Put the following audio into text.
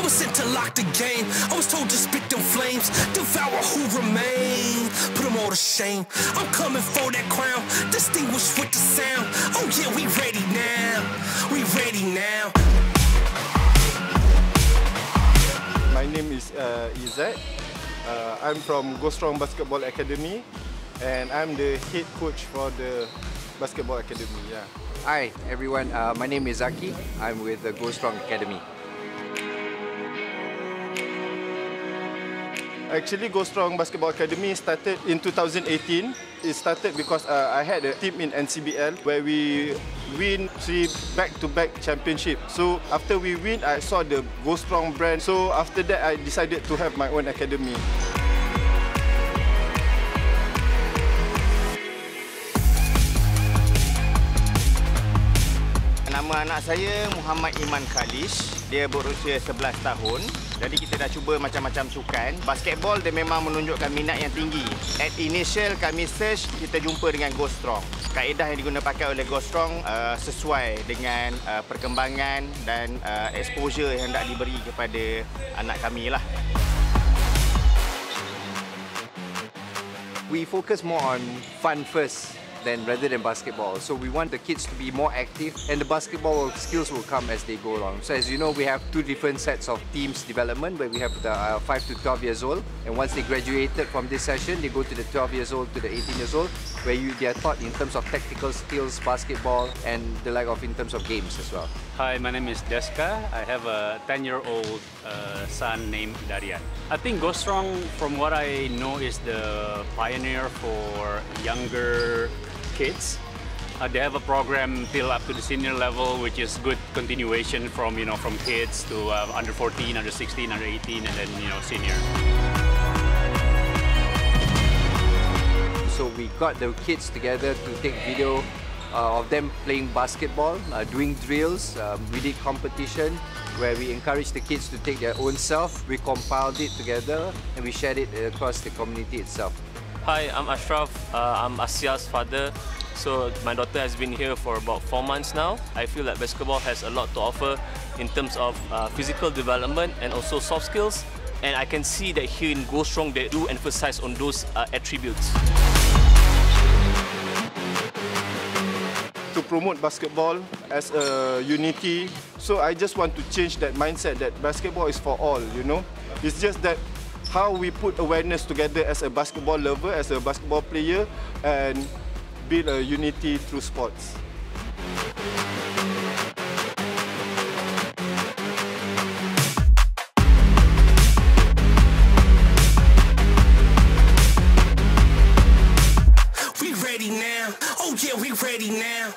I was sent to lock the game. I was told to spit them flames, devour who remain. Put them all to shame. I'm coming for that crown, distinguished with the sound. Oh yeah, we ready now. We ready now. My name is uh, Izzat. Uh, I'm from GoStrong Basketball Academy and I'm the head coach for the Basketball Academy. Yeah. Hi everyone, uh, my name is Zaki. I'm with the GoStrong Academy. Actually, Go Strong Basketball Academy started in 2018. It started because uh, I had a team in NCBL where we win three back-to-back championship. So after we win, I saw the Go Strong brand. So after that, I decided to have my own academy. Nama anak saya Muhammad Iman Khalish. Dia berusia 11 tahun. Jadi kita dah cuba macam-macam sukan. Basketball dia memang menunjukkan minat yang tinggi. At initial kami search, kita jumpa dengan Go Strong. Kaedah yang digunakan pakai oleh Go Strong uh, sesuai dengan uh, perkembangan dan uh, exposure yang hendak diberi kepada anak kami lah. We focus more on fun first than rather than basketball. So we want the kids to be more active and the basketball skills will come as they go along. So as you know, we have two different sets of teams development where we have the uh, 5 to 12 years old and once they graduated from this session, they go to the 12 years old to the 18 years old where you, they are taught in terms of tactical skills, basketball and the like of in terms of games as well. Hi, my name is Deska. I have a 10-year-old uh, son named Darian. I think GoStrong, from what I know, is the pioneer for younger kids. Uh, they have a program till up to the senior level, which is good continuation from you know from kids to uh, under 14, under 16, under 18, and then you know senior. So we got the kids together to take video uh, of them playing basketball, uh, doing drills. Um, we did competition where we encouraged the kids to take their own self. We compiled it together and we shared it across the community itself. Hi, I'm Ashraf. Uh, I'm Asia's father. So my daughter has been here for about four months now. I feel that basketball has a lot to offer in terms of uh, physical development and also soft skills. And I can see that here in Go Strong, they do emphasize on those uh, attributes. To promote basketball as a unity, so I just want to change that mindset that basketball is for all, you know. It's just that how we put awareness together as a basketball lover, as a basketball player, and build a unity through sports. We ready now. Oh yeah, we ready now.